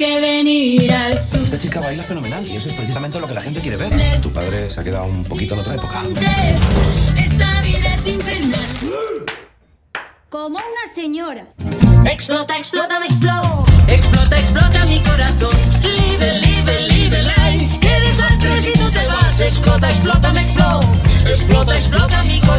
al sur. Esta chica baila fenomenal y eso es precisamente lo que la gente quiere ver. Tu padre se ha quedado un poquito en otra época. Esta vida es infernal. Como una señora. Explota, explota, me explota. Explota, explota mi corazón. Live, live, live life. Qué desastre si tú te vas. Explota, explota, me explota. Explota, explota mi corazón.